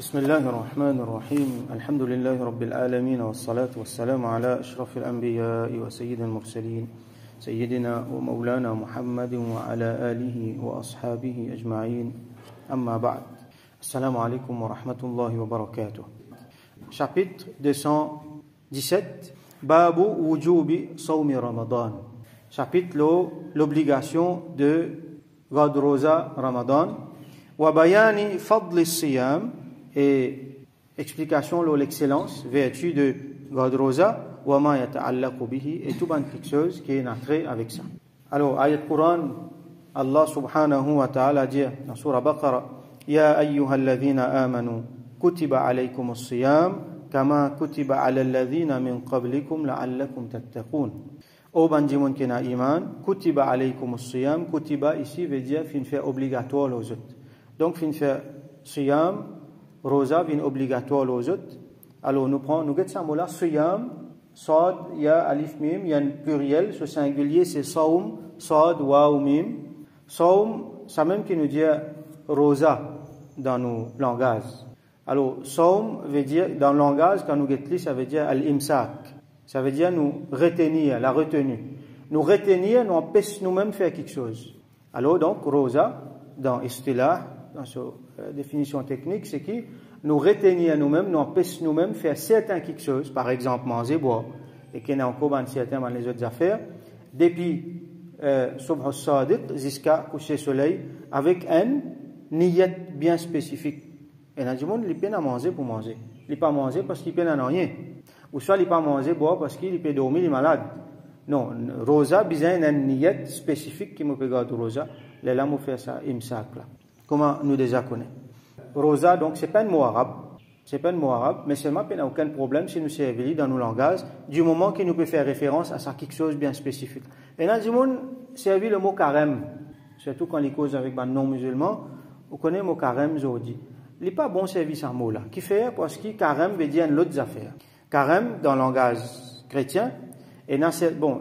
بسم الله الرحمن الرحيم. الحمد لله رب العالمين والصلاة والسلام على أشرف الأنبياء وسيد المرسلين سيدنا ومولانا محمد وعلى آله وأصحابه أجمعين. أما بعد السلام عليكم ورحمة الله وبركاته. Chapitre 217 Babu wujubi sawmi Ramadan. Chapitre l'obligation Gadroza Ramadan. Wa bayani fadli siyam. Et explication de l'excellence, vertu de Gadroza, wa ma yata'allaqu bihi, et tout quelque chose qui est entré avec ça. Alors, ayat Quran, Allah subhanahu wa ta'ala dit dans Surah Baqarah, Ya ayyuha alladhina amanu, kutiba alaykum as-siyam, kama kutiba ala alladhina min qablikum la'allakum tattaqun. Ô bandimon qui n'a iman, kutiba alaykum as-siyam, kutiba ici veut dire fin fait obligatoire aux autres. Donc fin fait siyam, rosa vient obligatoire aux autres. Alors nous prenons, nous guettons ça mot là, siyam, sad, ya, alif, mim, il y a un pluriel, ce singulier c'est saum, sad, wa, mim. Saum, ça même qui nous dit rosa dans nos langages. Alors, saum veut dire, dans le langage, quand nous guettons ça veut dire al-imsak. Ça veut dire nous retenir, la retenue. Nous retenir, nous empêche nous-mêmes faire quelque chose. Alors donc, rosa, dans istilah, dans sa euh, définition technique, c'est qui nous retenir nous-mêmes, nous empêche nous-mêmes faire certains quelque chose, par exemple manger, boire, et qu'il y a encore dans certains dans les autres affaires, depuis euh, subh sadiq jusqu'à coucher soleil, avec un niyat bien spécifique. Et dans le monde, il peine à manger pour manger. Il pas manger parce qu'il peine à rien. Ou soit il pas manger, boire parce qu'il peut dormir, il est malade. Non, rosa, besoin d'un niyat spécifique qui me peut garder rosa. Les lames fait ça, imsak là. Comment nous déjà connaissons. Rosa, donc, c'est pas un mot arabe. C'est pas un mot arabe, mais seulement, il n'y aucun problème si nous servons dans nos langages, du moment qu'il nous peut faire référence à ça quelque chose bien spécifique. Et dans le monde, servi le mot carême, surtout quand il cause avec les non-musulmans, vous connaissez le mot carême, aujourd'hui. Il n'est pas bon servir ce mot-là. Qui fait parce que carême veut dire l'autre affaire. Carême, dans le langage chrétien, et dans bon,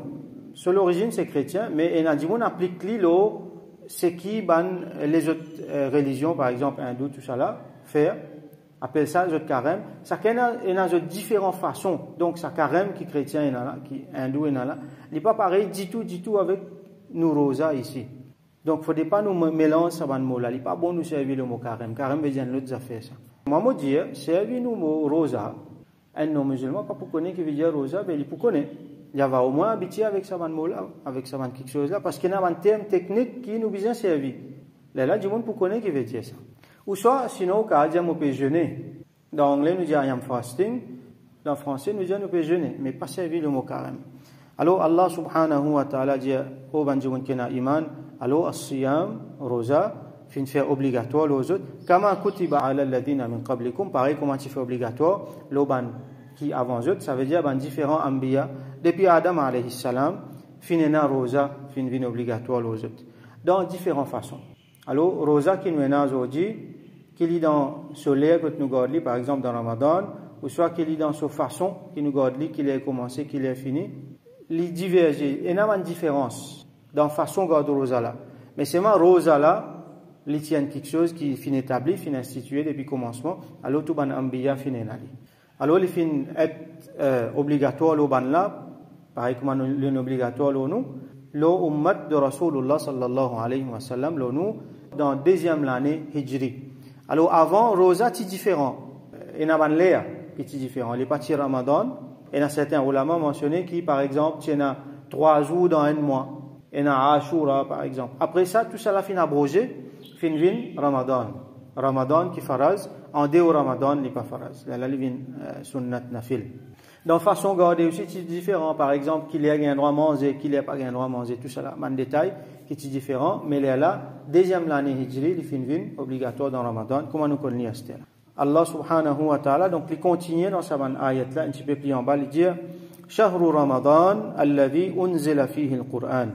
sur l'origine c'est chrétien, mais dans le monde applique l'îlot, c'est qui ban les autres euh, religions, par exemple hindou, tout ça là, faire, appelle ça le carême. Ça qu'il y a dans différentes façons. Donc, ça carême qui chrétien est là, qui hindou est là. Il n'est pas pareil du tout, du tout avec nous rosa ici. Donc, il ne faudrait pas nous mélanger ce mot-là. Il n'est pas bon nous servir le mot carême. Carême veut dire l'autre affaire, ça. Moi, je dire, servir nous mot rosa. Un non-musulman, pas pour connaître qui veut dire rosa, mais il peut connaître. Il va au moins habituer avec ce mot-là, avec ce quelque chose-là, parce qu'il y a un terme technique qui nous besoin servir. Là, là, du monde pour connaître qui veut dire ça. Ou soit, sinon, quand on peut jeûner. Dans l'anglais, nous dit I am fasting. Dans le français, nous dit on peut jeûner, mais pas servir le mot carême. Alors, Allah subhanahu wa ta'ala dit au banjouan kena iman, alors, as-siyam, rosa, fin faire obligatoire aux autres. Kama kutiba ala alladhina min qablikum, pareil, comment tu fais obligatoire, l'oban qui avant eux, ça veut dire ban différents ambiya. Depuis Adam alayhi salam, fin rosa, fin vin obligatoire aux autres. Dans différentes façons. Alors, rosa qui nous est aujourd'hui, qu'il est dans ce lait que nous gardons, par exemple dans Ramadan, ou soit qu'il est dans ce façon qui nous gardons, qu'il ait commencé, qu'il ait fini, il diverge. Il y a une différence dans la façon de garder rosa là. Mais c'est moi, rosa là, il tient quelque chose qui est établi, fin institué depuis le commencement, alors tout ban ambiya fin Alors, il fin être euh, obligatoire ban là, pareil comme il obligatoire le nous, le ummat de Rasulullah sallallahu alayhi wa sallam, le nous, dans la deuxième année hijri. Alors avant, Rosa est différent. Il y a un léa qui est différent. Il est parti Ramadan. Y a certains ulama mentionné qui, par exemple, a trois jours dans un mois. Il y a Ashura, par exemple. Après ça, tout ça, la fin abrogé. Fin vin Ramadan. Ramadan qui faraz. En dehors Ramadan, n'est pas faraz. Là, il vient sunnat nafil. Dans façon garder aussi, c'est différent. Par exemple, qu'il y a un droit à manger, qu'il n'y a pas un droit à manger, tout ça en détail, qui est différent. Mais là, deuxième l'année hijri, il fin obligatoire dans Ramadan. Comment nous connaissons cela? Allah subhanahu wa ta'ala, donc, il continue dans sa ayat là, un petit peu plus en bas, il dit, alladhi unzila fihi al-Qur'an.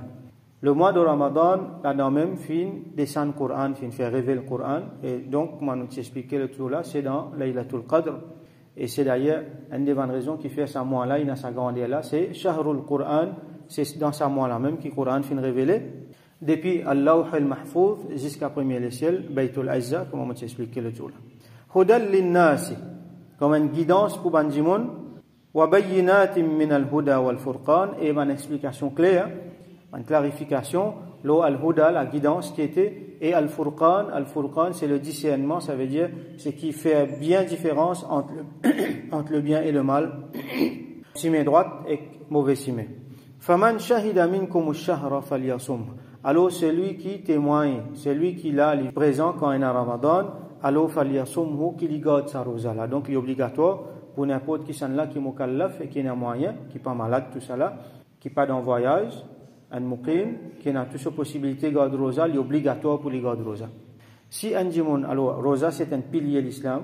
Le mois de Ramadan, là, même, fin, descend le Coran, fin, fait révéler le Coran. Et donc, comment nous expliquer le tout là, c'est dans Laylatul Qadr. Et c'est d'ailleurs une des bonnes raisons qui fait ce mois-là, il a sa grandeur là, c'est Shahrul Qur'an, c'est dans ce mois-là même que le Qur'an fin révélé. Depuis Allah al-Mahfouz jusqu'à premier ciel, Baytul Azza, comme on m'a expliqué le tout là. hudal comme une guidance pour banjimon wa bayyinatin min al-huda wal furqan et une explication claire une clarification l'eau al-huda la guidance qui était et al-furqan. Al-furqan c'est le discernement ça veut dire ce qui fait bien différence entre le, bien et le mal. Cimé droite et mauvais cimé. Faman shahida minkum falyasum. Alors celui qui témoigne celui qui l'a présent quand il est en Ramadan alors falyasumhu qui garde sa rosa là. Donc il est obligatoire pour n'importe qui s'en là qui et qui est moyen qui pas malade tout ça là qui pas dans voyage un muqim qui a toutes ces possibilités de garder rosa, il est obligatoire pour les garder rosa. Si un jimon, alors rosa c'est un pilier de l'islam,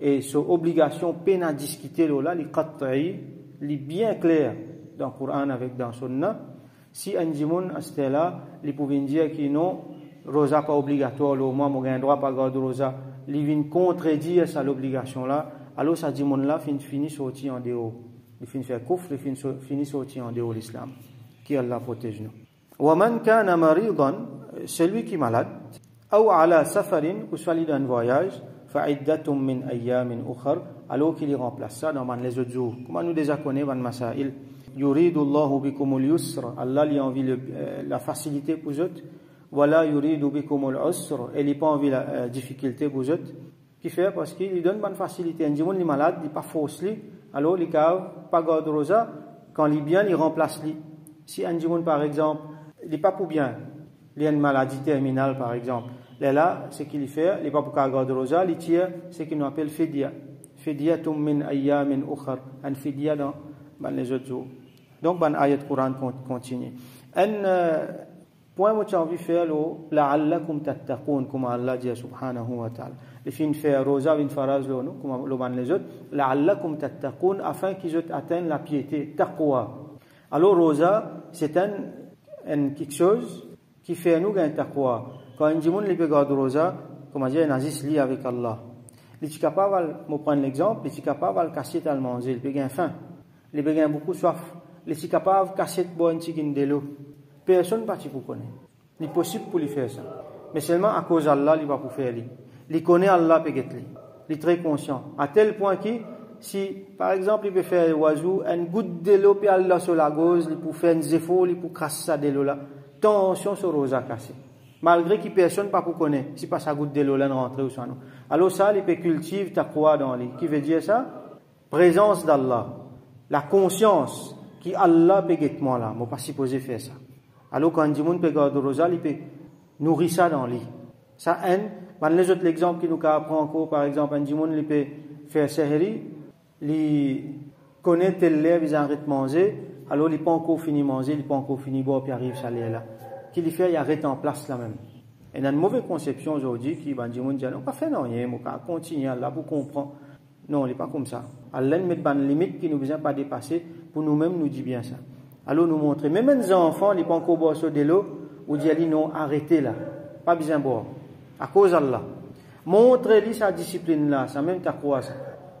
et son obligation peine à discuter là, les qat'i, les bien clair dans le Coran avec dans Sunna. Si un à ce là, il pouvait dire que non, rosa pas obligatoire, là, moi, j'ai un droit pas garder rosa, il vient contredire ça l'obligation là, alors ça jimon là finit sortir en dehors. Il finit faire coffre, il finit sortir en dehors de l'islam qui Allah protège nous. ومن كان مريضا celui qui est malade أو على سفر ou soit dans un voyage فعدة من أيام أخر alors qu'il remplace ça dans les autres jours comme nous déjà connaissons dans masail يريد الله بكم اليسر Allah lui envie le, euh, la facilité pour vous ولا يريد بكم العسر et il pas envie la euh, difficulté pour vous qui fait parce qu'il lui donne bonne facilité un jour il est malade il pas force lui alors il pas garde rosa quand il est bien il remplace lui si un jour, par exemple, il n'est pas pour bien, il a une maladie terminale, par exemple, là, ce qu'il fait, il n'est pas pour garder rosa, il tire ce qu'il nous appelle fidia. Fidia min ayyamin ukhar. Un fidia dans, les autres jours. Donc, ban ayat Coran continue. Un euh, point que j'ai envie de faire, la'allakum tattaqun, comme Allah dit subhanahu wa ta'ala. Il fait une faire rosa, une phrase, comme le les autres, la'allakum tattaqun, afin qu'ils atteignent la piété, taqwa. Alors, rosa, c'est un, un, quelque chose qui fait nous un taqwa. Quand un djimoun li peut garder rosa, comment dire, un aziz li avec Allah. Est capable, je prendre l'exemple, est capable de casser à manger, peut gagner faim, peut gagner beaucoup soif, est capable de casser petit de l'eau. Personne ne pour connaître. Il est possible pour lui faire ça. Mais seulement à cause d'Allah, il va pour faire. Il connaît Allah Il est très conscient. À tel point qu'il si, par exemple, il peut faire oiseau, une goutte de puis Allah sur la gauze, il peut faire un zéphole, il peut casser ça de l'eau là. Tension sur rosa cassé. Malgré que personne pas pour connaître, si pas sa goutte de l'eau là rentre ou ça non. Alors ça, il peut cultiver ta croix dans lui. Qui veut dire ça? Présence d'Allah. La conscience qui Allah peut moi là. Moi pas supposé faire ça. Alors quand dit monde peut garder rosa, il peut nourrir ça dans lui. Ça haine. les autres exemples qui nous apprend encore, par exemple, un dit il peut faire sahri, il connaît tel lait, il arrête de manger, alors il pas encore fini manger, il pas encore fini boire, puis arrive ça là. Qu'il fait, il arrête en place là même. Et dans une mauvaise conception aujourd'hui, qui va dire, on ne pas faire rien, on va continuer là pour comprendre. Non, il n'est pas comme ça. Allah met une limite qui nous pas dépasser pour nous-mêmes nous dit bien ça. Alors nous montrer, même les enfants, ils pas encore boire sur de l'eau, ou dit non, arrêtez là, pas besoin boire. À cause d'Allah. Montrez-lui sa discipline là, ça même ta quoi ça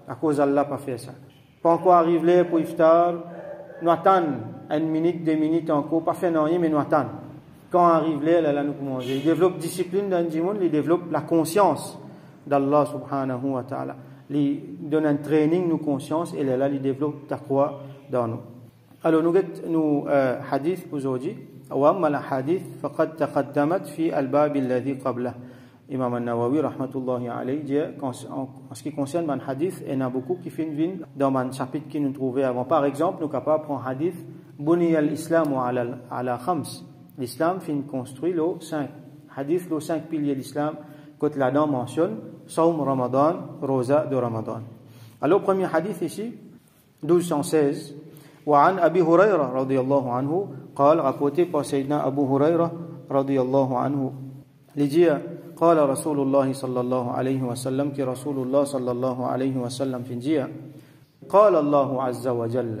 à cause d'Allah pas fait ça. Pas encore arriver pour iftar, nous attendons une minute, deux minutes encore, pas faire rien, mais nous attendons. Quand arrive là, là, nous manger. Il développe discipline dans le monde, il développe la conscience d'Allah subhanahu wa ta'ala. Il donne un training, nous conscience, et là, il développe taqwa dans nous. Alors, nous avons nous hadith aujourd'hui. وأما الأحاديث فقد تقدمت في الباب الذي قبله Imam An-Nawawi, rahmatullahi alayhi, en, ce qui concerne le hadith, il y en a beaucoup qui finissent vin dans le chapitre qui nous trouvait avant. Par exemple, nous de prendre hadith, Buni al-Islam ala, ala khams. L'islam finit construit le 5. Hadith, le 5 piliers de l'islam, que la dame mentionne, Saum Ramadan, Rosa de Ramadan. Alors, premier hadith ici, 1216. وعن أبي هريرة رضي الله عنه قال rapporté par Sayyidina Abu Huraira رضي الله عنه لجيه قال رسول الله صلى الله عليه وسلم كي رسول الله صلى الله عليه وسلم في جيا قال الله عز وجل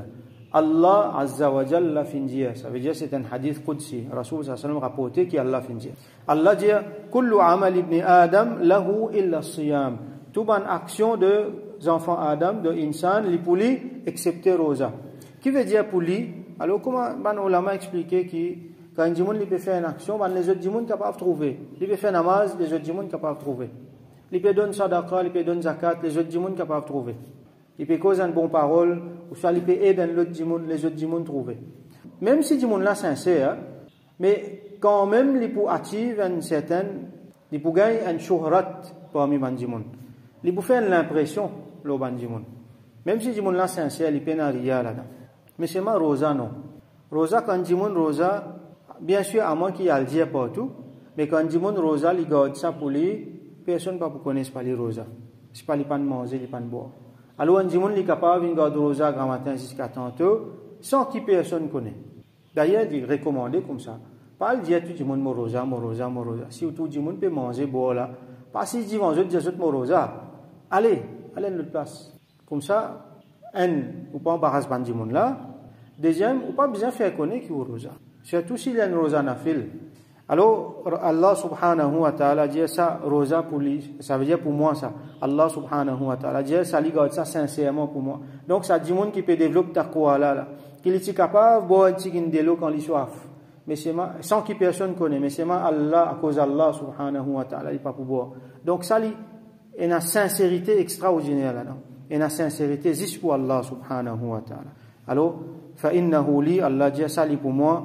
الله عز وجل في جيا سبجيا ستن حديث قدسي رسول صلى الله عليه وسلم قبوتي كي الله في جيا الله جيا كل عمل ابن آدم له إلا الصيام. توبان أكسيون دو زنفان آدم دو إنسان لبولي اكسبتي روزا كيف جيا بولي Alors comment ben, l'ulama expliquer qui quand un il peut faire une action, ben les autres sont capables de trouver. Il peut faire namaz, les autres sont capables de trouver. il peut donner sadaqa, il peut donner zakat, les autres gens capables de trouver. Il peut causer une bonne parole, ou soit il peut aider l'autre les autres gens trouver. Même si gens là sincère, mais quand même il peut attirer une certaine, il peut gagner chouhrat parmi les gens. Il peut faire l'impression, le gens. Même si gens là sincère, il peut rien là-dedans. Mais c'est ma rosa non. Rosa quand gens rosa, bien sûr à moi qui a le dire partout, mais quand les gens rosa, ils gardent ça pour lui, personne ne peut connaître pas les rosas. C'est pas les pas de manger, les pas boire. Alors, on dit que est capable de garder rosa grand matin jusqu'à tantôt, sans que personne ne connaisse. D'ailleurs, il recommandé comme ça. Pas le dire tout le monde morosa, morosa, morosa. Si tout le monde peut manger, boire là. Pas si dit manger, dire tout morosa. Allez, allez à notre place. Comme ça, un, ou pas embarrasse ban du monde là. Deuxième, ou pas besoin faire connaître qui est rosa. Surtout s'il y a une rosa na fil. Alors, Allah subhanahu wa ta'ala dit ça, rosa pour lui, ça veut dire pour moi ça. Allah subhanahu wa ta'ala dit ça, lui garde ça sincèrement pour moi. Donc, ça dit monde qui peut développer ta quoi là, là. Qu'il est capable de boire un petit quand il soif? Mais c'est sans que personne connaît, mais c'est Allah, à cause d'Allah subhanahu wa ta'ala, il pas pour boire. Donc, ça, il y a une sincérité extraordinaire là-dedans. Il y a une sincérité juste pour Allah subhanahu wa ta'ala. Alors, pour moi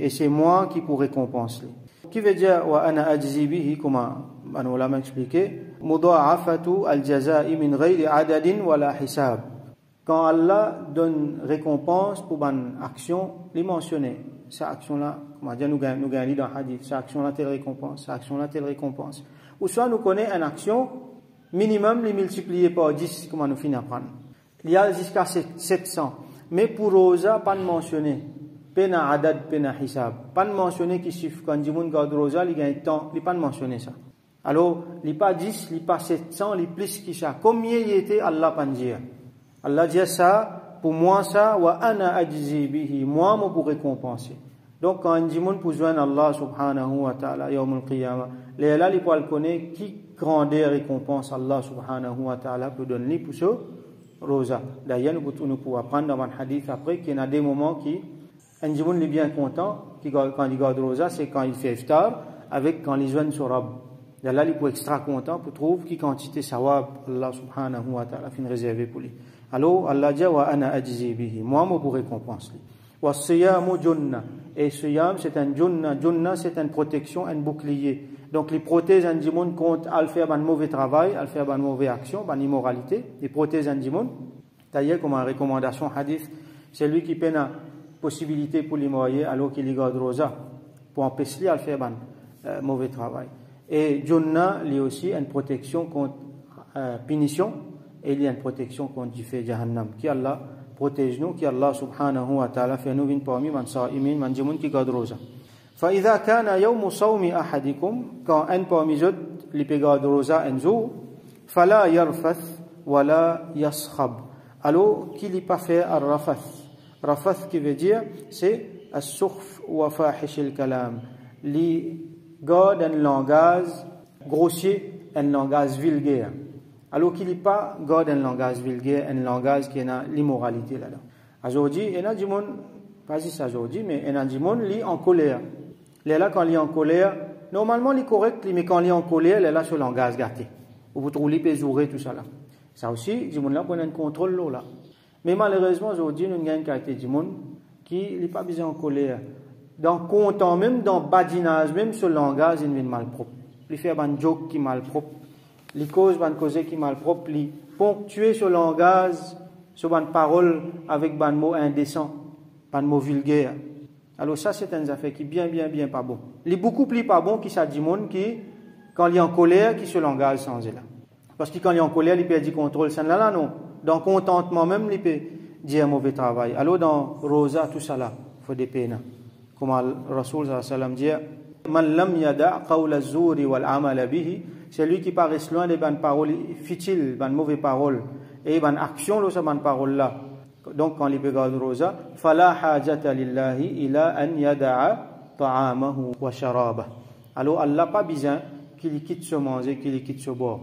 et c'est moi qui pour récompense qui veut dire wa ana ajzi comment un ulama expliqué mudha'afatu al-jaza'i quand Allah donne récompense pour une action il mentionné. Cette action là comment dire nous gagnons nous gagnons dans hadith. Cette action là telle récompense. Action là telle récompense. Ou soit nous connaît une action minimum les multiplier par 10 comment nous finissons apprendre il y a jusqu'à 700. Mais pour Rosa, pas de mentionner. Pena adad, pena hisab. Pas de mentionner qui suffit. Quand dit garde Rosa, il gagne temps, il pas de mentionner ça. Alors, il pas 10, il pas 700, il plus que ça. Combien il était, Allah pas dire. Allah dit ça, pour moi ça, wa ana ajzi bihi. Moi, moi pour récompenser. Donc, quand dit pour joindre Allah subhanahu wa ta'ala, yawm al-qiyamah, là, il peut connaître qui grandeur récompense Allah subhanahu wa ta'ala peut donner pour ça rosa. D'ailleurs, nous, pouvons apprendre dans un hadith après qu'il y a des moments qui, un est bien content, quand il garde rosa, c'est quand il fait iftar, avec quand il joint sur rab. Là, il être extra content pour trouver qui quantité sawab Allah subhanahu wa ta'ala fin réservé pour lui. Alors, Allah dit, wa ana. Moi, moi, pour récompenser lui. Wa siyamu junna. Et siyam, c'est un junna. Junna, c'est une protection, un bouclier. Donc, les protègent un dimon contre à faire un mauvais travail, à faire une mauvaise action, une immoralité. Les protègent un dimon. D'ailleurs, comme une recommandation hadith, c'est lui qui peine la possibilité pour l'immorier alors qu'il garde rosa, pour empêcher à faire un euh, mauvais travail. Et Jonna, lui aussi, une protection contre euh, punition, et il y a une protection contre du fait Jahannam. Qui Allah protège nous, qui Allah subhanahu wa ta'ala fait nous venir parmi man sa'imin, man qui garde rosa. فإذا كان يوم صوم أحدكم quand un parmi eux les pégas de rosa un jour فلا يرفث ولا يصخب alors qu'il n'est pas fait à rafath rafath qui veut dire c'est السخف وفاحش الكلام li garde un langage grossier un langage vulgaire alors qu'il n'est pas garde un langage vulgaire un langage qui a l'immoralité là-dedans aujourd'hui il y a du monde pas juste aujourd'hui mais il y a du monde lit en colère il est là quand il est en colère. Normalement, il est correct, mais quand il est en colère, il est là sur le langage gâté. vous trouvez les tout ça là. Ça aussi, monde là, on a un contrôle là. Mais malheureusement, aujourd'hui, nous avons une qualité monde qui n'est pas besoin en colère. Dans content, même dans badinage, même sur langage, il est mal propre. Il fait un joke qui est mal propre. Il cause une cause qui est mal propre. Il ponctuer sur langage, sur une parole avec un mot indécent, un mot vulgaire. Alors ça, c'est un affaire qui est bien, bien, bien pas bon. Il est beaucoup plus pas bon que ça monde qui, quand il est en colère, qui se langage sans là. Parce que quand il est en colère, il perd du contrôle. Ça là, non. Dans contentement même, il peut dire un mauvais travail. Alors dans Rosa, tout ça là, il faut des peines. Comme le Rasoul sallam dit, yada zuri wal amala bihi, c'est lui qui paraît loin des bonnes paroles futiles, des mauvaises paroles, et des actions de ces bonnes paroles là donc quand il regarde rosa fala hajata lillahi ila an yada'a ta'amahu wa sharabah alors Allah pas besoin qu'il quitte se manger qu'il quitte se boire.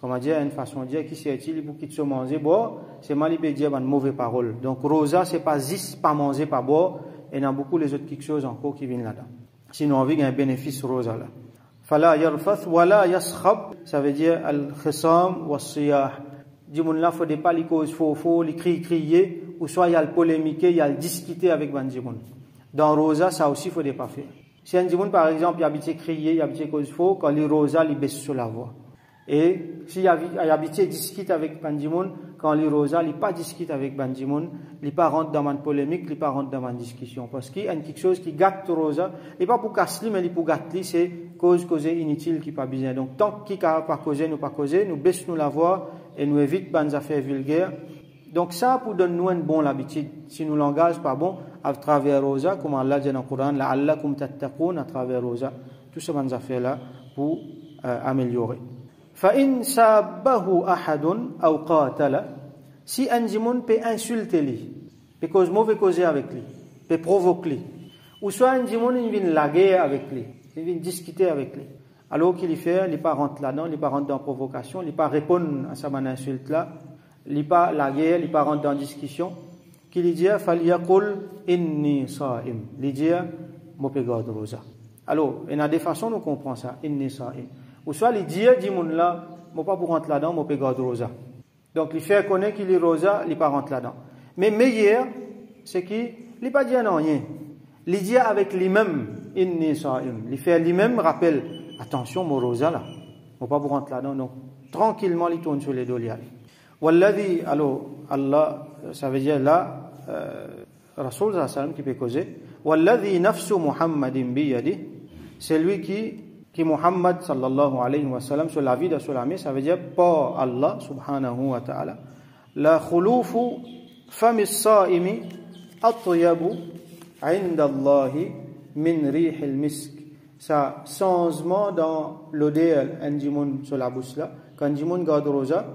Comme dire une façon de dire qui c'est il pour quitte se manger boire c'est mal il dire une mauvaise parole. Donc rosa c'est pas juste pas manger pas boire et il y a beaucoup les autres quelque chose encore qui viennent là-dedans. Sinon on veut un bénéfice rosa là. Fala yarfath wala yaskhab, ça veut dire al-khisam wa siyah. Dit mon là, faut pas les causes faux faux, les cris crier, ou soit il y a le polémiquer, il y a le discuter avec Banjimoun. Dans Rosa, ça aussi, faut pas faire. Si un par exemple, il habite crier, il habite cause faux, quand il Rosa, il baisse sur la voix. Et s'il habite discute avec Banjimoun, quand il Rosa, il pas discute avec Banjimoun, il pas rentre dans une polémique, il pas rentre dans une discussion. Parce qu'il y a quelque chose qui gâte Rosa, il pas pour casser, mais il pour gâter, c'est cause causée inutile qui pas besoin. Donc, tant qu'il pas causé, nous pas causé, nous baissons la voix et nous évitons des affaires vulgaires. Donc ça, pour donner nous une bonne habitude, si nous langage pas bon, à travers Rosa, comme Allah dit dans le Coran, la'allakum tattaqun à travers Rosa, tout ce qu'on a fait là pour euh, améliorer. فإن سابه أحد أو قاتل si un dimon peut insulter lui, peut cause mauvais causer avec lui, peut provoquer lui, ou soit un dimon il vient la guerre avec lui, il vient discuter avec lui. alors qu'il fait, il pas rentre là-dedans, il pas rentre la provocation, il pas répondre à sa insulte là, il pas la guerre, il pas rentre la discussion, qu'il dit faliyakul inni sa'im. Il dit mo pe garde rosa. Alors, il y a des façons nous comprendre ça, inni sa'im. Ou soit il dit dit mon là, pas pour rentrer là-dedans, mo pe garde rosa. Donc il fait connaître qu'il est rosa, il pas rentre là-dedans. Mais meilleur, c'est qu'il il pas dit non rien. Il dit avec lui-même inni sa'im. Il fait lui-même rappel attention mon rosa là. Mo pas pour rentrer là-dedans. Donc tranquillement il tourne sur les dos Walladhi, alors Allah, ça veut dire là, euh, Rasul qui peut causer. Walladhi nafsu Muhammadin biyadi, c'est lui qui, qui Muhammad sallallahu alayhi wa sallam sur la vie de Sulami, ça veut dire pas Allah subhanahu wa ta'ala. La khulufu fami saimi atyabu inda Allahi min. Ça, changement dans l'odeur, un dimoun sur la bouche là, quand dimoun garde rosa,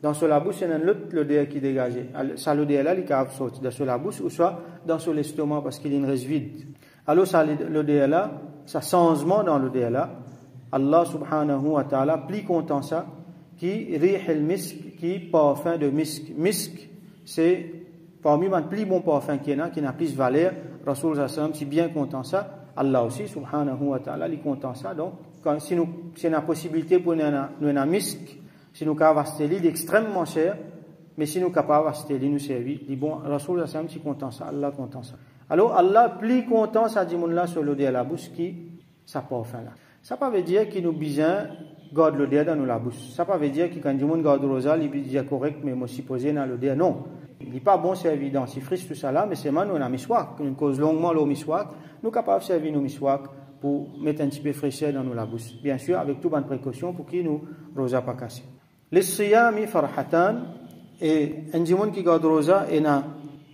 dans y a un autre l'odeur qui dégage. Ça, l'odeur là, il peut sortir dans la bouche ou soit dans l'estomac parce qu'il y a reste vide. Alors, ça, l'odeur là, ça changement dans l'odeur là, Allah subhanahu wa ta'ala, plus content ça, qui rih el misk, qui parfum de misk. Misk, c'est parmi les plus bons parfums qu'il y a, qui n'a plus de valeur. Rasul sallam, si bien content ça, Allah aussi, subhanahu wa ta'ala, il content ça. Donc, quand, si nous, si la possibilité pour nous, nous un misk, si nous avons acheté extrêmement cher, mais si nous sommes capables d'acheter nous servir, dit bon, Rasul Hassan, si content ça, Allah content ça. Alors, Allah plus content ça dit là sur l'odeur à la bouche qui, ça pas enfin là. Ça pas veut dire qu'il nous besoin garde l'odeur dans la bouche. Ça pas veut dire que quand du monde garde rosa, il dit correct, mais moi supposé dans l'odeur. Non. Il n'est pas bon servir dentifrice, tout ça là, mais seulement nous on a miswak. Nous cause longuement le miswak. Nous sommes capables de servir nos miswak pour mettre un petit peu de fraîcheur dans nos bouche. Bien sûr, avec toute bonne précaution pour qu'il nous rosa pas cassé. Les siyami farhatan et un jimon qui garde rosa et a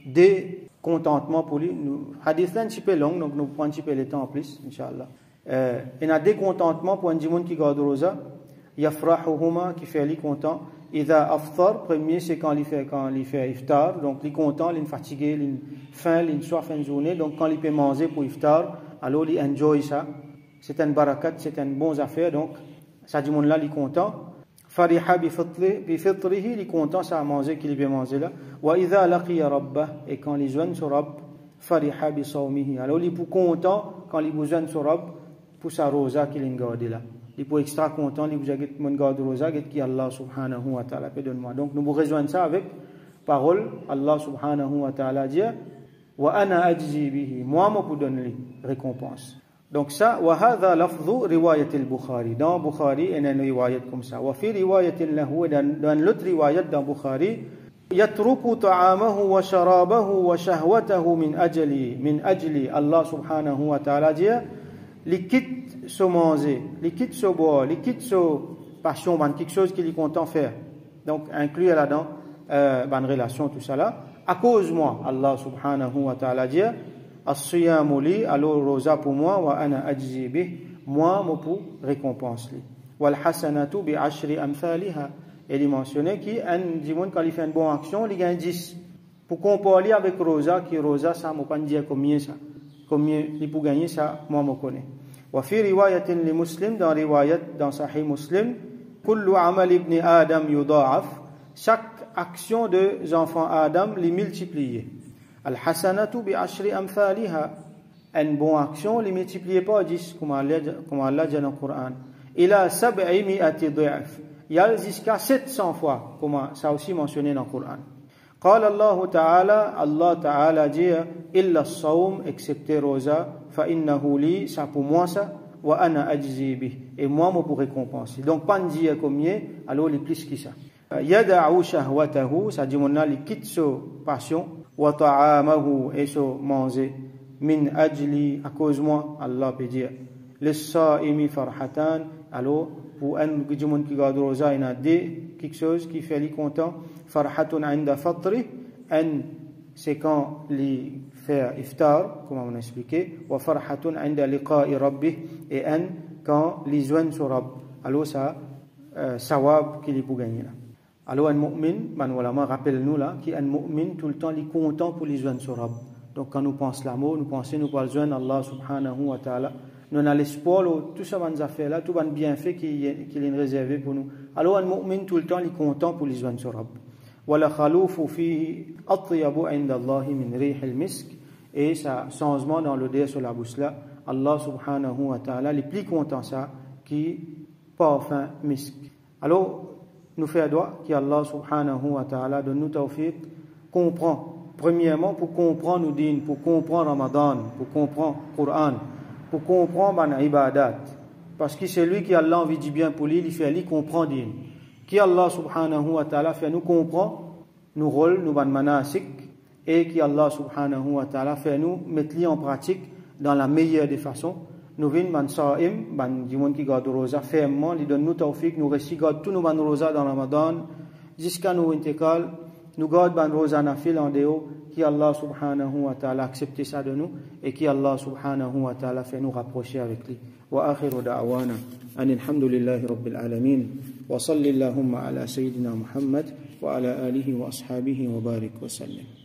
des contentements pour lui. Nous, hadith un petit peu long, donc nous prenons un petit peu le temps en plus, Inch'Allah. Euh, et a des contentements pour un jimon qui garde rosa. Yafrahuhuma qui fait lui content. Ida aftar, premier c'est quand il fait, quand il fait iftar, donc il est content, il est fatigué, il est faim, il est soif une journée, donc quand il peut manger pour iftar, alors il enjoy ça. C'est un barakat, c'est une bonne affaire, donc ça dit là il est content. Fariha bifitrihi, il est content, ça a mangé qu'il peut manger là. Wa idha laqiya rabbah, et quand il joint sur Rabb, fariha bisawmihi. Alors il est content quand il joint sur Rabb, pour sa rosa qu'il a gardé là. Il est extra content, il a mon garde rosa, qui Allah subhanahu wa ta'ala peut donner moi. Donc nous vous rejoignons ça avec parole, Allah subhanahu wa ta'ala dit, wa ana ajzi bihi, moi, moi, pour donner récompense. Donc ça, وهذا لفظ رواية البخاري. Dans Bukhari, il y a une riwayat comme ça. وفي رواية له, dans l'autre riwayat dans Bukhari, يترك طعامه وشرابه وشهوته من أجل من أجل الله سبحانه وتعالى quitte se manger, il quitte se boire, il quitte se passion, quelque chose qu'il est content faire. Donc inclus là-dedans euh, ben, relation tout ça là. À cause moi, Allah subhanahu wa ta'ala dit as-siyamu li alors rosa pour moi wa ana ajzi bih moi mo pour récompense li wal hasanatu bi ashri amthaliha et il mentionnait qui un dimon quand il fait une bonne action il gagne 10 pour comparer avec rosa qui rosa ça mo pas dire combien ça combien il pour gagner ça moi me connais chaque action de enfants Adam les multiplier bi ashri amthaliha. une bonne action, les multipliez pas à 10, comme Allah, dit dans le Coran. Il a jusqu'à 700 fois, comme ça aussi mentionné dans le Coran. قال الله تعالى الله تعالى dit إلا الصوم excepté rosa فإنه لي ça pour moi ça وأنا أجزي به et moi moi pour récompenser donc pas dire combien alors les plus qui ça يدع شهوته ça dit mon il quitte sa passion وطعامه et son manger من أجلي à cause moi Allah peut dire للصائم فرحتان alors pour un qui garde rosa il y a deux quelque chose qui fait lui content farhatun inda fatri un c'est quand li faire iftar comme on a expliqué wa farhatun inda liqa'i rabbih et un quand li joignent sur rabb alors ça euh, sawab qu'il gagner alors un mu'min man ulama rappelle nous là qui un mu'min tout le temps il content pour les joindre sur rabb donc quand nous pensons l'amour nous pensons nous pour joindre Allah subhanahu wa ta'ala nous avons l'espoir, tout ça, va affaires là, tout bien bienfait qui est réservé pour nous. Alors, un mu'min, tout le temps, il est content pour les joindre sur. وَلَخَلُوفُ فِيهِ أَطْيَبُ عِنْدَ اللَّهِ مِنْ رِيحِ الْمِسْكِ Et ça, changement dans l'odeur sur la bouche là, Allah subhanahu wa ta'ala, il est plus content ça, qui parfum misk. Alors, nous faisons droit qu'Allah subhanahu wa ta'ala donne nous tawfiq, comprend. Premièrement, pour comprendre nous dînes, pour comprendre Ramadan, pour comprendre Coran, pour comprendre mon ibadat. Parce que c'est lui qui a l'envie du bien pour lui, il fait lui comprendre. qui Allah subhanahu wa ta'ala fait nous comprendre nos rôles, nos manasik, et qui Allah subhanahu wa ta'ala fait nous mettre en pratique dans la meilleure des façons. Nous vînons ban sa'im, ban dimon qui garde rosa fermement, donne nous tawfik, nous récit garde tout nos ban rosa dans Ramadan, jusqu'à nous nous garde ban rosa nafil en déo, qui Allah subhanahu wa ta'ala accepte ça de nous, et qui Allah subhanahu wa ta'ala fait nous rapprocher avec lui. Wa akhiru da'wana, an alhamdulillahi rabbil alamin. وصل اللهم على سيدنا محمد وعلى آله وأصحابه وبارك وسلم.